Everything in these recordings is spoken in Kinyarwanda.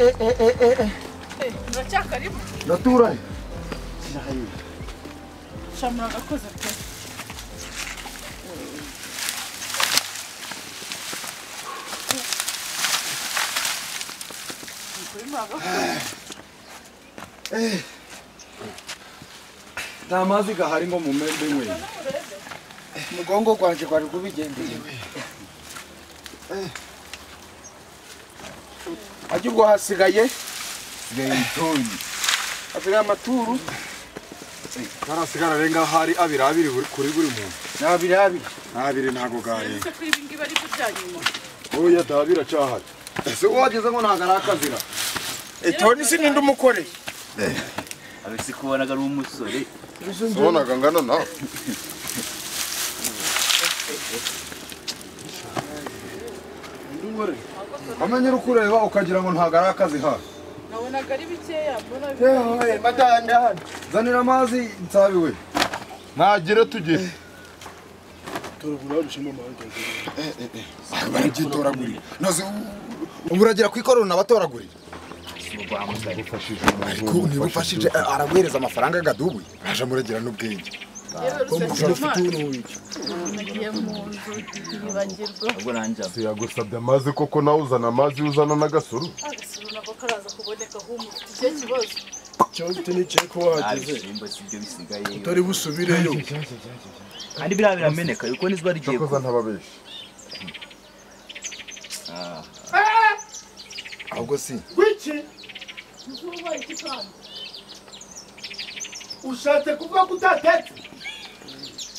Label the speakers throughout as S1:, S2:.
S1: Eh, eh, eh, eh, eh, eh, eh.
S2: uracyakarimo
S1: Natura.
S2: shamura agakoze pe Ukuri muragakoze.
S3: nta mazi gahari ngo mu membe mwe
S1: Mugongo kwanje kwari kubigendeye. Ajya ubwo hasigaye? Hasigaye amaturu.
S3: Karasigara arenga hari abiri abiri kuri buri muntu.
S1: N'abiri abiri.
S3: abiri ntago garenga
S2: Ese ko ibi ngibi ari byo bya nyuma
S3: oya dabira cyahari ese wageze ngo ntago ari akazira?
S1: Etoni sininde umukoreye.
S4: ab'isi kubonaga ari umusore.
S3: Sonaga ngana nawe. Uko ureba ukagira ngo ntago ari akazi hano
S2: nabonaga ari bikeya mbona
S1: madanda.
S3: zanira amazi nsabiwe ntagire tugire barabyitoragurira noze ubu uragira ku ikororo nabatoragurira ariko niba ufashije araguhereza amafaranga agadubuye aje muragira n'ubwenge.
S5: Yagusabye amazi koko nawe uzana amazi uzana n'agasuru.
S2: Agasuru nako karaza kuboneka humva ufite ikihe kibazo
S6: ufite ni ikihe ko wahageze utari busubireyo
S4: kandi biriya birameneka yuko n'izuba rigiye
S5: cyakoze ntababeshi
S3: ahubwo si
S6: wiki ushatse kuvuga ko utatetse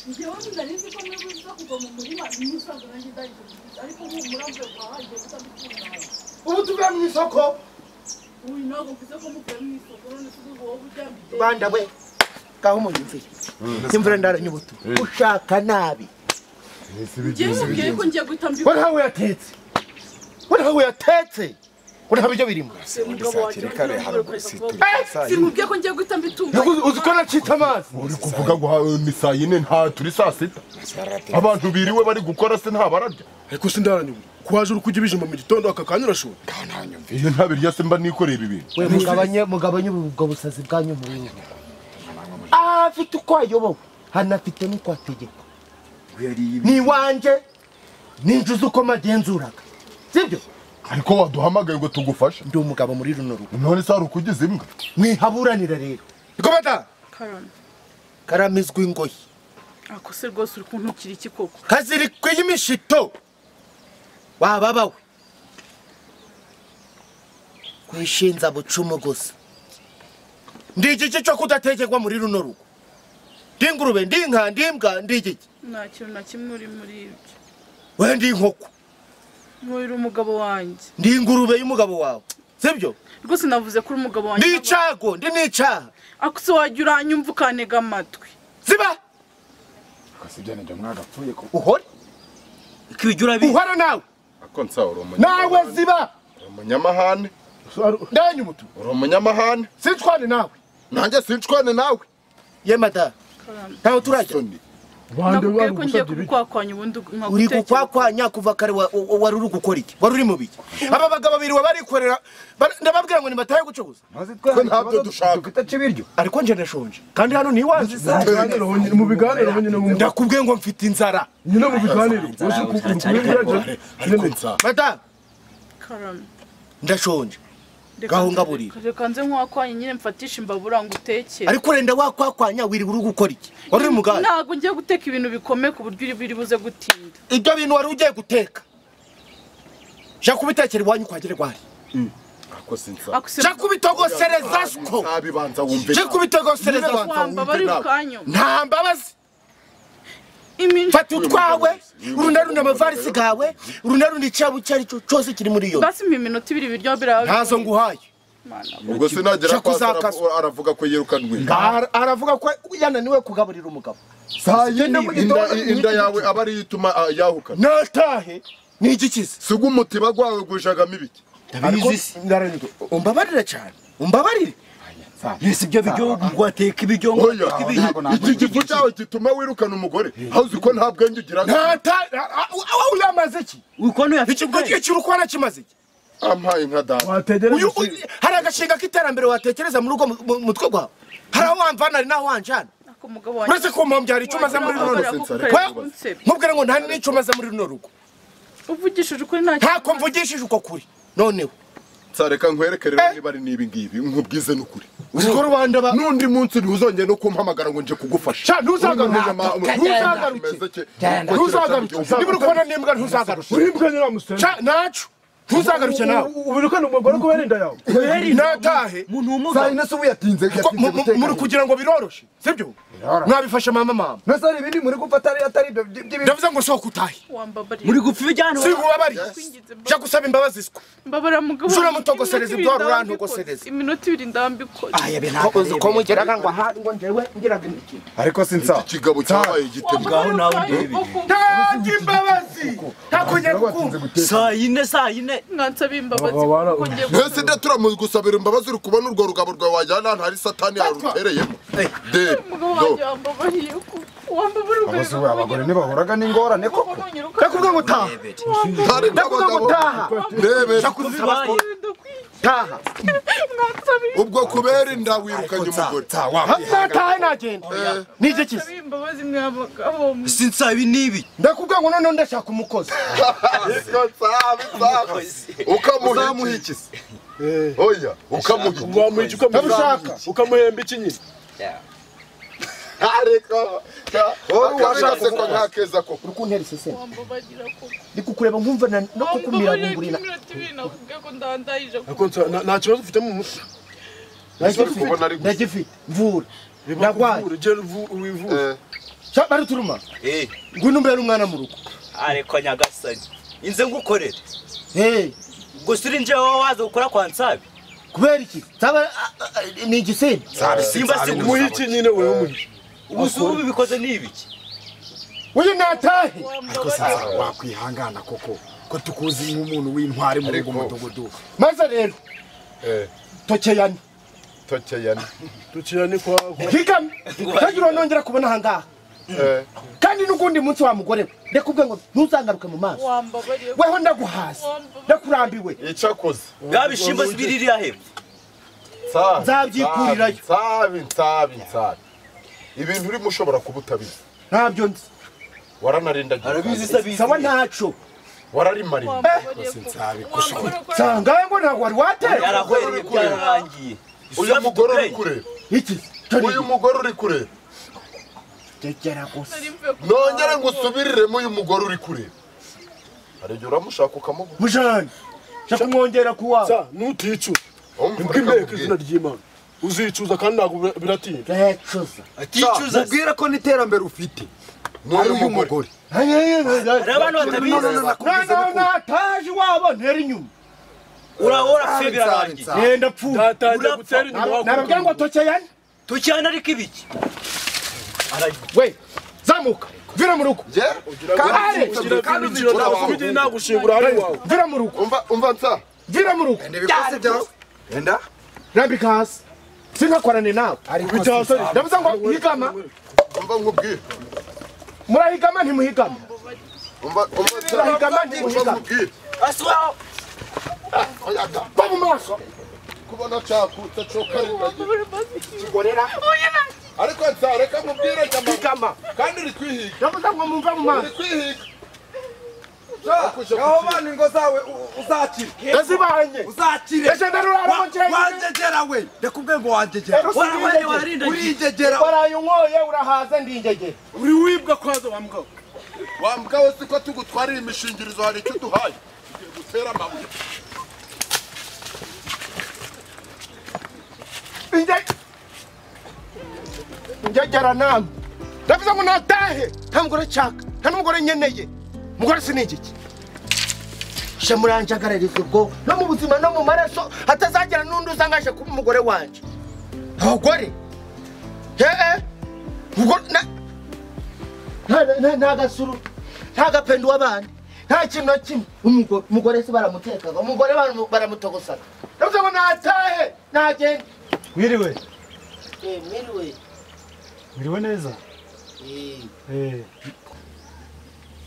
S2: njyewe nari nzi ko muri buza kugwa mu murima n'umusaza nanjye ndayigurishije ariko ubu muramvuye kwa hagiye kutabitunganya
S6: ubu tuvuye mu isoko
S2: uyu ntabwo mvuze ko muvuye mu isoko none se ubu wowe uryamye
S1: Banda we. Kaho munyumviye. Simvura ndaranye ubutu. Ushaka nabi.
S2: ngiye mubwiye ko ngiye guhita
S1: Ko
S2: mbikora
S1: ntawe yatetse. Ko nta biryo birimo.
S2: umugabo wanjye
S3: kare haruguru
S2: simubwiye ko ngiye guhita mbitunganya
S1: uzi ko nacita amazi.
S5: uri kuvuga ngo ni saa yine nta turi saa sita abantu biriwe bari gukora se nta bararya
S6: ariko sindaranye ubu ko waje uri kurya ibijumba mu gitondo aka kanya urashobora
S5: iyo nta birya se mba nikoreye ibi bintu
S1: We mugabanye mugabanye ubwo busazi bwanyu muri we. Afite uko ayobowe. Hanafite n'uko ategekwa. Ni wanje. Ninjuze uko magenzuraga. Sibyo?
S5: Ariko waduhamagaye ngo tugufashe.
S1: Ndi umugabo muri runo rugo.
S5: none se hari ukugize imbwa?
S1: Mwihaburanira rero.
S2: Karame
S1: Karamizwa ingoyi.
S2: ako se rwose uri kuntukira iki koko?
S1: Kazirikwe y'imishito wababawe. Kwishinza bucumu gusa. Ndi igiki cyo kudatekerwa muri runo rugo? Ndi ingurube ndi inka ndi imbwa ndi igiki
S2: nta kintu na kimwe uri muri ibyo.
S1: We ndi inkoko.
S2: Nkurira umugabo wanjye.
S1: Ndi ingurube y'umugabo wawe. Sibyo?
S2: Rwose navuze ko uri umugabo wanjye.
S1: Ndi icago ndi n'icaha
S2: ako se wajya uranyumva ukantega amatwi.
S1: Ziba!
S3: Kasibye nijya mwagapfuye ko
S1: uhore!
S4: Ikibijya urabizi?
S1: Uhore nawe! Nawe ziba!
S5: Uri umunyamahane.
S1: Ndanye umutu
S5: uri umunyamahane.
S1: Sinshwane nawe.
S5: Nanjye sinshwane nawe.
S1: Ye mada
S2: karame.
S1: ntawe turajya.
S2: Ko ngiye kubikwakwanya ubundi
S1: uri gukwakwanya kuva kare wa- wa- wari uri gukora iki wari uri mu biki aba bagabo babiri barikorera ba- ndababwira ngo nimatahe gucuruza
S5: ko ntabyo dushaka.
S1: ariko nje ndashonje. Kandi hano ni iwanjye
S6: mu biganiro
S1: ndakubwiye ngo mfite inzara.
S6: Nyine mu biganiro.
S1: Ndashonje.
S2: Reka
S1: Gahunga
S2: nze-
S1: burira.
S2: reka nze nkwakwanya nyine mfatishe imbabura ngo utekere.
S1: Ariko urenda wakwakwanya wiriwe uri gukora iki? Wari uri mu gare
S2: ntabwo ngiye guteka ibintu bikomeye ku buryo uri biri buze gutinda.
S1: Ibyo bintu wari ugiye guteka? Jya kubitekera iwanyu kwa gerwari
S2: se
S1: jya kubitogosereza siko? Jya kubitogosereza nta mbabazi. Fata utwawe urundarunda amavarisi gawe urundarunda icyabo icyo ari cyo cyose kiri muri iyo
S2: basi mu minota ibiri ibiryo biraba
S1: ntazo nguhaye.
S5: Ubwo sinagera kwa aravuga ko yirukanwe.
S1: Ara- aravuga ko yananiwe kugaburira umugabo.
S5: Inda yawe aba ariyo ituma ah, yahukana.
S1: Natahe ni igikize
S5: siga umutiba gwawe gujagamo ibiki.
S1: Ndaranyurwa umbabarire cyane. Umbabarire.
S4: Mbese ibyo biryo wateka ibiryo ngo
S5: oya iki gifu cyawe gituma wirukana umugore. Aho uzi ko nta bwenge ugira
S1: ntata uyamaze iki?
S4: Uko ntuyafite
S1: iki ngiki kiri ukora kimaze iki
S7: ampaye nka data.
S1: Hari agashinga k'iterambere watekereza muri mu mutwe gwawe? Hari aho wamvana hari n'aho wanjana uretse ko mpamvu hari icyo umaze muri runo rugo.
S2: Ngo
S1: nkubwira ngo nta n'icyo umaze muri runo rugo.
S2: Uvugishije ukuri nta
S1: ntako mvugishije uko kuri. Noneho.
S7: Reka nkwereke rero niba ari n'ibi ngibi. Nkubwize n'ukuri.
S1: Uziko rubanda ba
S7: n'undi munsi ntuzongere no kumpamagara ngo nje kugufasha.
S1: Sha, ntuzagaruke.
S7: Ntuzagaruke.
S1: Ntuzagaruke. niba uri kubona n'imbwa ntuzagaruke.
S6: Urimbwa nyiramusene
S1: Sha, nacu ntuzagaruke nawe.
S6: Ubirukana umugore kubera inda yawe.
S1: Natahe. Ko- muri kugira ngo biroroshe sibyo? Mwabifashe mama mama.
S3: Nasa ibindi muri gupfa atari atari ibyo
S1: ndavuze ngo sohoka utahe.
S4: Muri gupfa ibijyana
S1: si kubabari jya gusaba imbabazi siko.
S2: Mbabara mugabo wanjye,
S1: mutogosereza ibyo
S2: ibiri
S1: urantogosereza.
S2: iminota ibiri ndambikoze.
S1: Ko mugeraga ngo aha ngo njyewe ngiraga iki
S3: ariko sinsa
S7: iki kigabo cyabaye igitego
S4: ngaho nawe ndebe
S1: ndagi imbabazi. Ntakongera kukumva
S4: saa yine saa yine.
S2: Mwansaba imbabazi. Ndatura mu
S7: mwese turamugusabira imbabazi uri kubona urwo rugabo rwawe wajyana ahantu hari satani yarutereyemo. De
S3: abagore ntibahuraga n'ingorane koko
S1: ndakubwira ngo taha. Ndakubwira ngo taha. Taha.
S7: Ubwo kubera inda wirukanye umugore.
S1: natahe nagenda. Ni iki
S2: mwabagabo
S4: si nsaba ibi n'ibi.
S1: Ndakubwira ngo noneho ndashaka umukozi.
S7: Ukamuha
S3: uzamuha
S7: iki
S3: iki se
S7: oya ukamuha
S6: ukamuhemba iki nyine?
S3: Wowe
S7: gasekwa
S3: kuvuga.
S7: nta keza koko
S1: uri kuntera iseseme
S2: ko
S1: ndi kukureba nkumva no kukumira
S2: ko ko ko
S6: nsa- nta- kibazo ufite mu mutwe
S1: ndagifite mvura ndagwaye
S6: wivure
S7: Eh,
S1: bari turuma
S4: eh
S1: ngwino umbere umwana mu rugo
S4: ariko nyagasani inze ngukorere gusa uri njyewe waza gukora kwa nsabi
S1: kubera iki a- ni igisimba
S4: simba si
S6: muhe iki nyine wewe muhe
S4: ubu si ubu bikoze ni ibiki
S1: uyu natahe
S3: ariko sasa wakwihangana koko ko tukuzi nk'umuntu w'intwari muri uwo mudugudu
S1: maze rero
S7: eh,
S1: tokeyane.
S7: Tokeyane.
S6: Tukirane kwa
S1: higame ntagira nongera kubona ahangaha
S7: Eh,
S1: kandi n'ugundi munsi wa mugore we ndakubwira ngo ntuzangaruke mu maso. Weho ndaguhaza ndakurambiwe.
S7: Icyakoze
S4: bya bishimbo si biri iriya hepfo
S1: Nzabyikurirayo.
S7: nsabi nsabi nsabi. Ibintu urimo ushobora kuba utabizi
S1: ntabyo nzi.
S7: Waranarindagiye
S4: arabizi se abizi.
S1: Sawa
S2: wambabariye ko
S1: sangaye ngo ntabwo wari watera
S4: yarahwereye byararangiye
S7: uyu mugore uri kureba
S1: iki?
S7: Uyu mugore uri kureba nongere ngo usubiriremo uyu mugore uri kureba hari igihe uramushaka ukamubura
S1: mujani nja kumwongera ku wawe
S6: sa nuticuza
S7: Umva,
S6: imbwa
S7: nkubwire.
S6: izina ry'imana. Uzicuza kandi ntabwo bira- biratinda
S1: recuza
S4: aticuza
S3: mubwire ko n'iterambere ufite
S7: N'uyu
S3: ari uyu
S7: mugore.
S3: mugore
S4: hari abantu batabizi
S1: noneho nataje iwabo ntera inyuma
S4: urahora fe birarangiye
S1: genda pfuye
S6: byatangiye
S4: Urapfa.
S6: gutera inyuma
S1: nababwira ngo tokeyane
S4: tukiyana ariko ibiki
S1: we zamuka vira mu rugo? Kare!
S6: ugira imikino ntabwo kugira nagushingura hari iwawe
S1: vira mu rugo
S7: umva nsa
S1: vira mu rugo
S3: ibikosi byawe enda
S1: rambika hasi sinkakorane nawe.
S3: Ariko
S6: bitasa
S1: ndavuze ngo higama
S7: umva nkubwire
S1: murahigama ntimuhigama
S7: umva umva nsa
S1: murahigama
S7: umva
S1: ntimuhigama
S7: nkubwire
S4: asiwaho
S7: oya da
S1: va mu maso.
S7: Kubona cakutse cokarindagiye
S2: wambabariye maze
S1: kigorera.
S7: Ariko nsa reka nkubwire nyama
S1: higama
S7: kandi uri kwihiga.
S1: Ndavuze ngo mumva mu maso.
S7: Uri kwihiga.
S3: Aho bana ingo zawe uzakire
S1: yazibanye
S3: uzakire wangegera we. Ndakubwiye ngo wangegera uringegera
S1: waraye unyoye urahaze ndingege
S6: uri wibwa kwaza wa mbwa
S7: wambwa wese ko tugutwarira imishingirizo hari icyo duhaye tugiye gutera amabuye.
S1: Inge- ingegera namwe ndavuze ngo natahe. Nta mugore nshaka. Nta n'umugore nkeneye. Umugore si ni igiki she muranjagarariza ubwo no mu buzima no mu maraso hatazagira n'undi uzangaje kuba umugore wanje. Abagore na- nta- gasuru nta gapendo w'abandi. Nta kintu na kimwe. Umugore se baramutekaga umugore baramu- baramutogosana. Ndavuze ngo natahe nagende
S8: Mwiriwe,
S1: Eh, mwiriwe.
S8: Mwiriwe neza.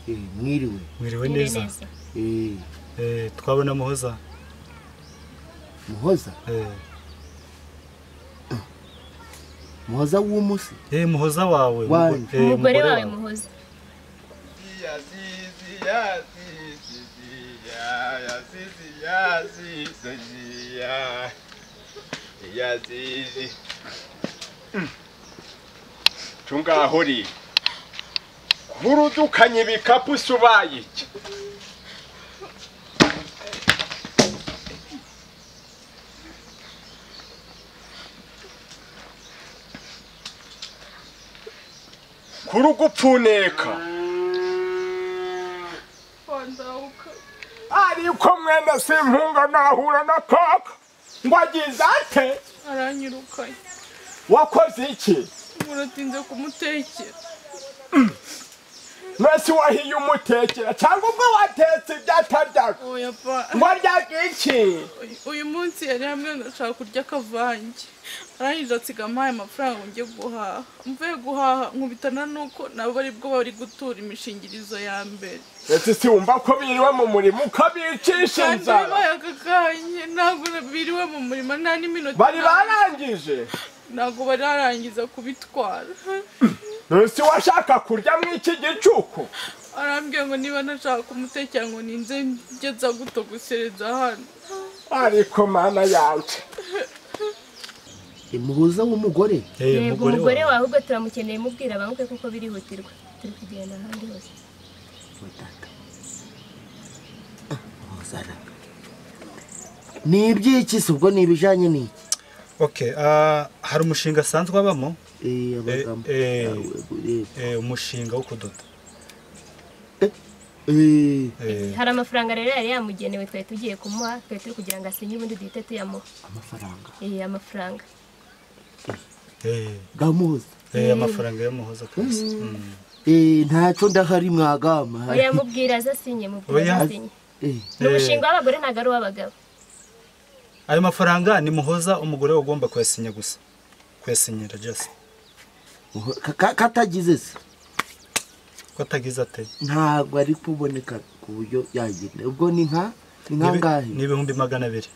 S1: Eh, mwiriwe.
S8: Mwiriwe neza. Eh, eh, twabona muhoza.
S1: muhoza? Muhoza w'umusi
S8: eh muhoza wawe.
S1: Wa-
S8: umugore-
S9: wawe muhoza.
S5: Tungaho ri nkurudukanye ibikapu usubaye iki kurugupfuneka
S2: wandahuka
S5: ariko mwene simpunga nahura na kaka ngo agize ate
S2: aranyirukanye
S5: wakoze iki
S2: muratinze kumutekera
S5: mwese wahiye umutekera cyangwa ubwo watetse ibyo ataryaga
S2: oya pa.
S5: Ngo aryaga iki
S2: uyu munsi yari hamwe ngashaka kurya akavange arangije asiga ampaye amafaranga ngo njye guhaha mvuye guhaha nkubitana nuko nabo ari bwo bari gutura imishingirizo ya mbere
S5: ese si wumva ko biriwe mu murimo ukabicisha inzara
S2: kanya ntabwo biriwe mu murima nta n'iminota
S5: bari barangije
S2: ntabwo bari barangiza kubitwara.
S5: Ntuse washaka kurya mu iki gicuku?
S2: Arambwiye ngo niba nashaka kumutekera ngo ninze ngeza guto gusereza hano.
S5: Ariko mana yanjye
S1: muhoza w'umugore?
S8: Eh,
S9: yego
S8: umugore wawe
S9: ahubwo turamukeneye mubwira banguke kuko birihutirwa. Turi kugenda ahandi hose.
S1: Muhoza ni iby'iki se ubwo ni ibijyanye n'iki?
S8: ah, hari umushinga asanzwe abamo?
S1: Eh,
S8: eh.
S1: Eh,
S8: umushinga wo kudoda.
S9: Hari amafaranga rero yari yamugenewe twari tugiye kumuha twari turi kugira ngo asinye ubundi duhite tuyamuha
S1: amafaranga.
S9: Amafaranga.
S8: Eh, amafaranga y'umuhoza kabisa Mm.
S1: Eh, ntacyo ndahari mwagama
S9: oya mubwira aze asinye mubwira asinye. Ni umushinga w'abagore ntabwo ari uw'abagabo.
S8: Ayo mafaranga ni muhoza umugore ugomba kuyasinya gusa. Kuyasinyira
S1: ka- katagize se?
S8: Ko atagize ate?
S1: Ntabwo ari kuboneka ku buryo yagenda. Ubwo ni nka ni nkangahe?
S8: ni ibihumbi magana abiri.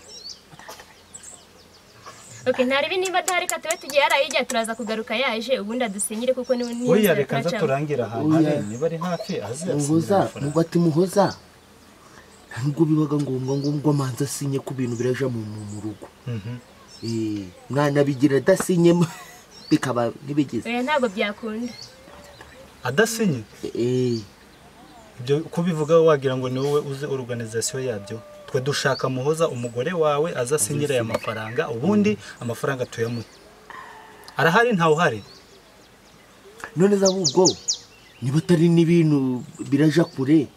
S9: Okay ntaribi niba adahari ka tube tugiye yarayijya turaza kugaruka yaje ubundi adusinyire kuko ni ni
S8: oya
S9: inzira
S8: reka nza turangire ahantu
S1: Oya.
S8: ari niba ari hafi aze
S1: muhoza nubwo ati muhoza. Nubwo bibaga ngombwa ngo ngo manza asinye ku bintu biraja mu rugo.
S8: Mhm.
S1: Eh, mwana bigira adasinye bikaba ntibigeze
S9: oya ntabwo byakunda.
S8: Adasinye?
S1: Eh,
S8: ibyo kubivuga wagira ngo ni wowe uzi organization yabyo. Twe dushaka muhoza umugore wawe aza asinyira aya mafaranga ubundi amafaranga tuyamuhe. Arahari ntawe uhari?
S1: None za ubwo niba atari n'ibintu biraja kure.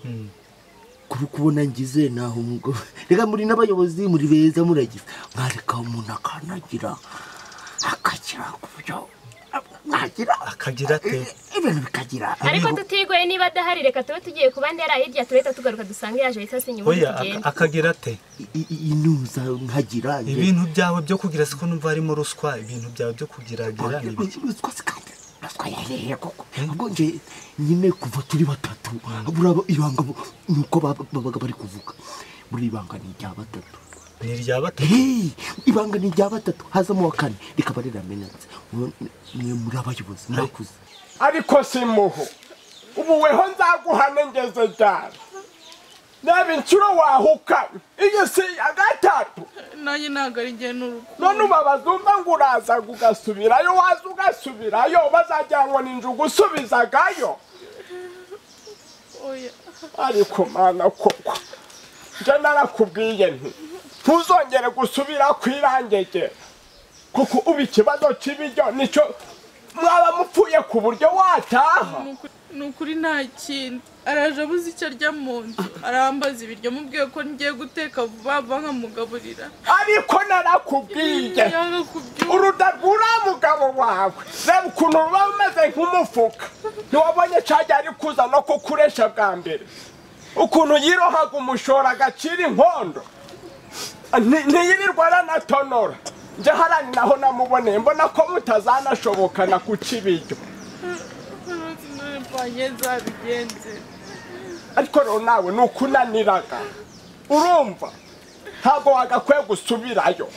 S1: Kuri kubona ngize naho umugabo reka muri n'abayobozi muri beza muragize. Mwareka umuntu akanagira akagira ku buryo mwagira
S8: akagira ate?
S1: Ibintu bikagira.
S9: Ariko tutigoye niba adahari reka tube tugiye ku bandi yari hirya turahita tugaruka dusange yaje ahita asinya ubundi
S8: aka- akagira
S1: i- inuza nkagira
S8: ibintu byawe byo kugira siko numva harimo ruswa ibintu byawe byo kugiragira ni ibiki?
S1: ruswa koko ubwo nje nyine kuva turi batatu. Buraba ibanga nuko baba- babaga bari kuvuga. Buri ibanga ni irya batatu.
S8: Ni irya batatu?
S1: Ibanga ni irya batatu. Hazamo wa kane. Rikaba riramenetse muri abayobozi murakuze.
S5: Ariko simuho ubu weho nzaguhane ngeze ryari reba inshuro wahukanye iyi si iya gatatu
S2: nanjye ntabwo ari njye n'urukundo
S5: none ubabaza umva ngo uraza ugasubirayo waza ugasubirayo injugu usubizagayo
S2: oya.
S5: Ariko mana koko. Njye narakubwiye nti ntuzongere gusubira ku irangegera kuko ubu ikibazo cy'ibiryo ni cyo mwaba mupfuye ku buryo wataha.
S2: Ni ukuri- nta kindi araje abuze icyo arya mu nzu. Arambaza ibiryo. Mubwiye ko ngiye guteka vuba vuba nkamugaburira.
S5: Ariko narakubwiye.
S2: Yanga kubyumva
S5: uruda rw'uriya mugabo wawe. Reba ukuntu ruba rumeze nk'umufuka. Ntiwabonye cajya ari kuza no kukuresha bwa mbere. Ukuntu yirohaga umushora agacira inkondo. Nti- ntiyirirwa aranatonora nje harani naho namuboneye. Mbona ko mutazanashobokana kuca ibiryo
S2: sinone mvanye nzabigenze
S5: ariko rero nawe ni ukunaniraga urumva? Ntabwo wagakwiye gusubirayo.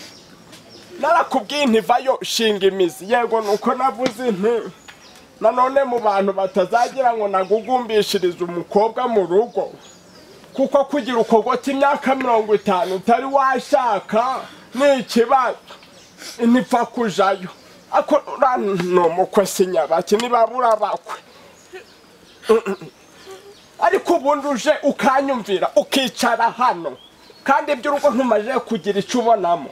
S5: Narakubwiye ntivayo shinga imizi. Yego nuko navuze inti nanone mu bantu batazagira ngo nagugumbishirize umukobwa mu rugo kuko kugira ukogota imyaka mirongo itanu utari washaka ni ikibazo. Ntipfa kujayo. Ako uriya ni umukwe sinyabaki nibabura bakwe ariko ubundi uje ukanyumvira ukicara hano. Kandi iby'urugo ntumaze kugira icyo ubonamo.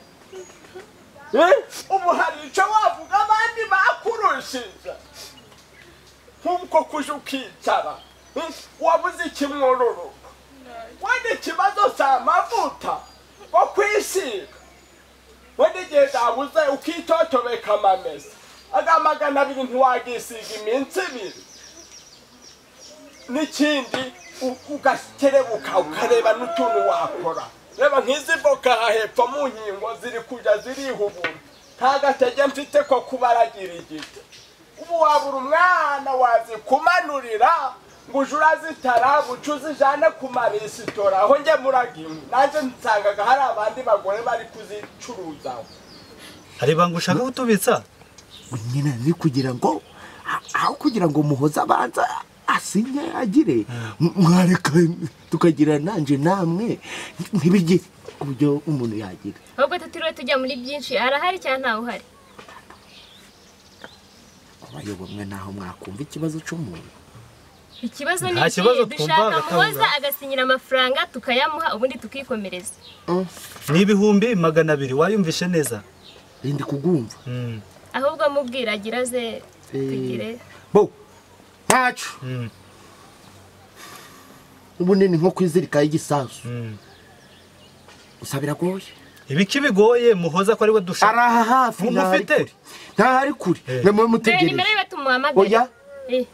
S5: Ubu hari icyo wavuga abandi bakurushije nk'uko kuje ukicara wabuze ikimwururu wenda ikibazo si amavuta wo kwisiga. Wenda igihe zabuze ukitotobeka amamesa. Aga magana abiri ntiwagisiga iminsi ibiri. N'ikindi ugakerebuka ukareba n'utuntu wakora. Reba nk'izi voka hepfo mu nkingo ziri kujya zirihubura nta gatege mfite ko kubaragira igiti ubu wabura umwana wazikumanurira ngo uje urazitara buce uzijane ku maresitora aho njye muragiwe nanjye nsangaga hari abandi bagore bari kuzicuruzaho.
S8: Hari ibanga ushaka kutubitsa?
S1: Nyine ni kugira ngo aho kugira ngo muhoze abanza asinye agire mwareka tukagira nanje namwe. Ntibigire uburyo umuntu yagira.
S9: Ahubwo tutiriwe tujya muri byinshi. Arahari cyangwa ntawe uhari.
S1: Mwe naho mwakumva ikibazo cy'umuntu
S9: ikibazo ni iki dushaka muhoza agasinyira amafaranga tukayamuha ubundi tukikomereza.
S8: Ni ibihumbi magana abiri. Wayumvishe neza.
S1: Rindi kugumva.
S8: Mm,
S9: ahubwo mubwira agira ze tugire.
S1: Bo.
S8: Mm,
S1: ubunini nko kwizirikaho igisasu
S8: mm.
S1: gusa biragoye
S8: ibiki bigoye? Muhoza ko ari we dushaka
S1: araha hafi ntahari kure.
S8: Eh.
S1: namwe mutegereje.
S9: Nimero ye tumuhamagare
S1: oya?
S9: Eh,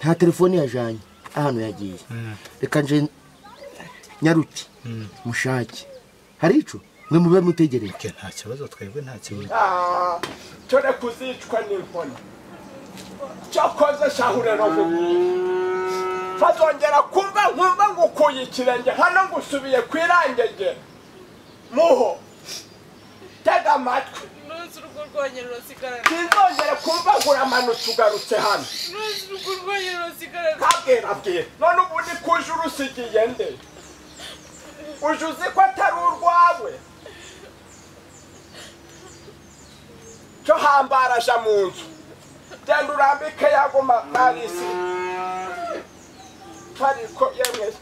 S1: nta telefone yajanye. Ahantu yagiye.
S8: Mm,
S1: reka nje nyaruti.
S8: Mm.
S1: mushake. Hari ico? Mwe mube mutegereje.
S8: Nta kibazo twebwe nta kibazo.
S5: Ah, tore kuzicwa n'inkoni cyakoze shahurero fazongera kumva nkumva ngo ukuye ikirenge. Hano ngo usubiye ku irangegera muho tega amatwi. Sinzongere kumva ngo uramanutse ugarutse hano. Kabwira bwira none ubu ni kuje urusigiye nde? Uje uzi ko atari urwawe? Cyo hambara aja mu nzu. tenduramike yako magisi tariko yemwe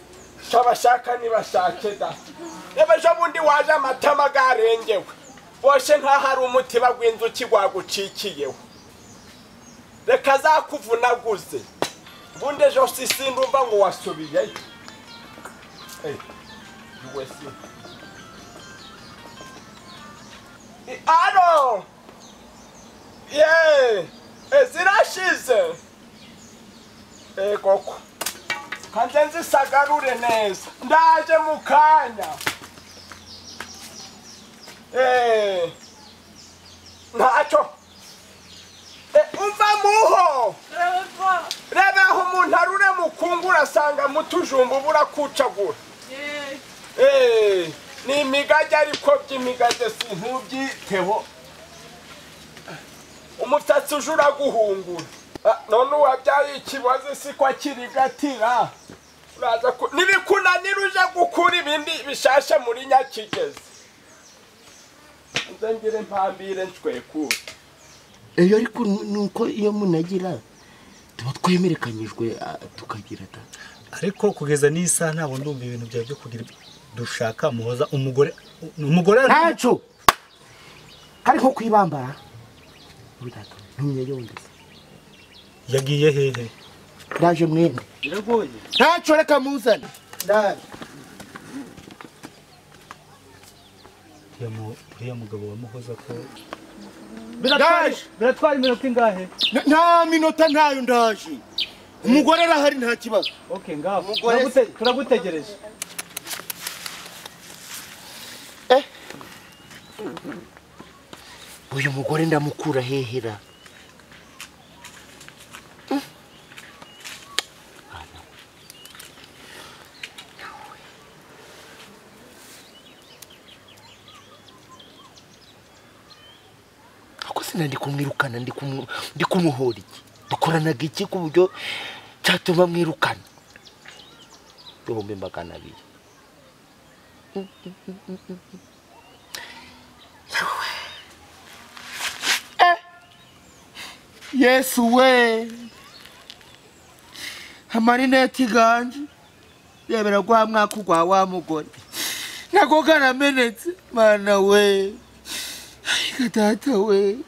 S5: shabashaka nibashake da. Ebasho bundi waje amatama garengewe boshe nk'ahari umutiba gw'inzuki gwagucikiyewe reka zakuvunaguze ubundi ejo sisindumva ngo wasubiyeyo aro yeee alo ye eh, zirashize egoko kanze nzisagarure neza ndaje mu kanya Eh, ntacyo Eh, umva muho.
S2: Reba.
S5: Aho umuntu arure mukungu urasanga mutujumba ubura kucagura ni imigage ariko by'imigage si ntubyiteho umusatsi uje uraguhungura Ah, none uwabyaye ikibazo si ko akirigatira uraza ku- nibikunanira uje gukura ibindi bishasha muri nyakigezi. Nze ngire mpambire ncwekure
S1: eyo ariko nuko iyo munagira tuba twemerekanyijwe ah, tukagira da
S8: ariko kugeza n'isaha ntabwo ndumva ibintu byawe byo kugira dushaka muhoza umugore umugore
S1: ntaco kari nko kwibambara Yumvise
S8: yagiye hehe
S1: ndaje mwene
S8: biragoye
S1: ntaco reka muzane ndaje
S8: uriya mu- uriya mugabo wa muhoza ko
S1: ndaje
S8: biratwara iminota ingahe
S1: nta minota ntayo ndaje umugore arahari nta kibazo
S8: Turagute- turagutegereje
S1: mugore ndamukura hehera ndi kumwirukana ndi kumuhora iki? Dukoranaga iki ku buryo cyatuma mwirukana? Ibihumbi magana abiri. Yesu we amarineti ganje. Yemera gwa mwaka ugwa wa mugore nako karamenetse mana we Ay, data we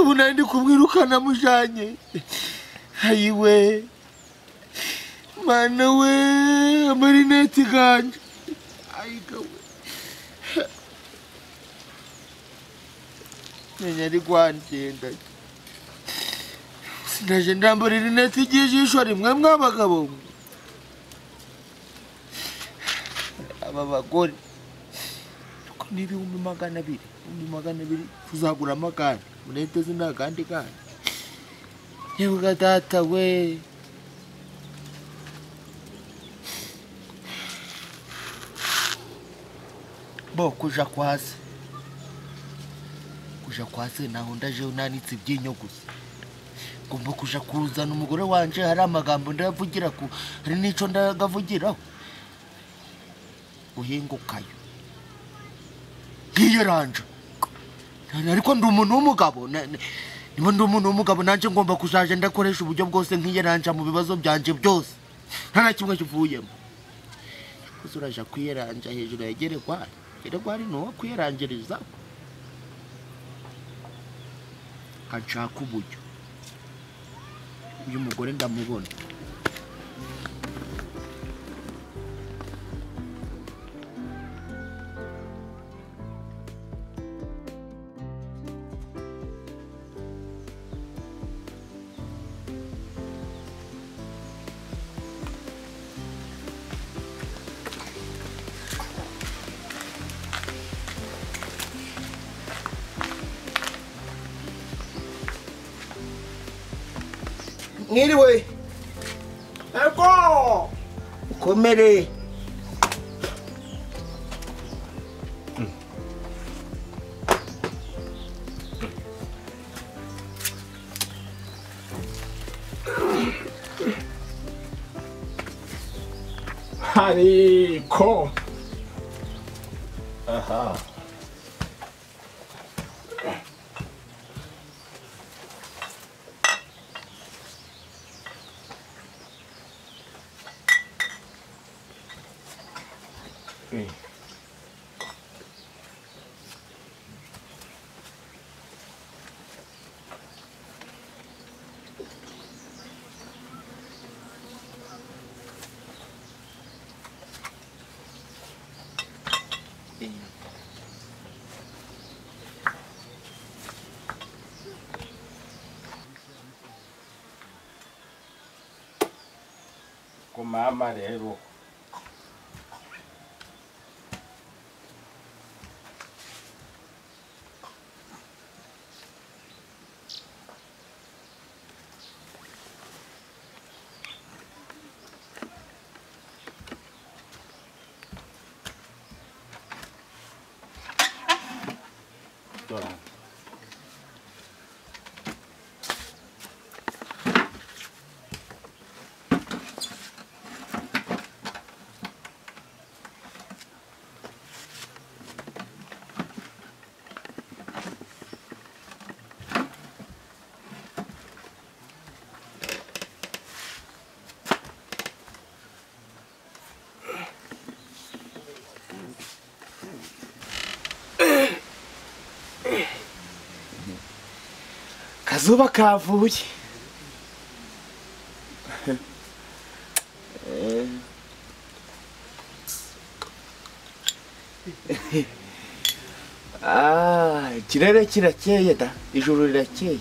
S1: ubu nari ndi kumwirukana mujanye. Ayiwe mana we amarineti ganje. Ayiga we menya ari gwangenda sinaje ndambara irineti ry'ijisho rimwe mw'abagabo aba bagore. Ariko ni ibihumbi magana abiri ibihumbi magana abiri tuzaguramo akandi munete zina akandi kandi yewe data we. Bo kuja kwa kuja kwa se naho ndaje unanitse ibyinyo gusa. Ngomba kuja kuzana umugore wanje hari amagambo ndayavugira ku hari n'ico ndagavugiraho guhingukayo nkiyeranja ariko ndi umuntu w'umugabo. Niba ndi umuntu w'umugabo nanjye ngomba kuzaja ndakoresha uburyo bwose nkiyeranja mu bibazo byanje byose. Nta na kimwe kivuyemo. Uraja kwiyeranja hejuru ya geregwari. Geregwari ni uwo kanshaka uburyo uyu mugore ndamubona. Mwiriwe
S5: ego
S1: ukomere
S5: hariko aha. Ku mama rero Dora.
S1: Kazuba kavuye Ah, ikirere kirakeye da. Ijuru rirakeye.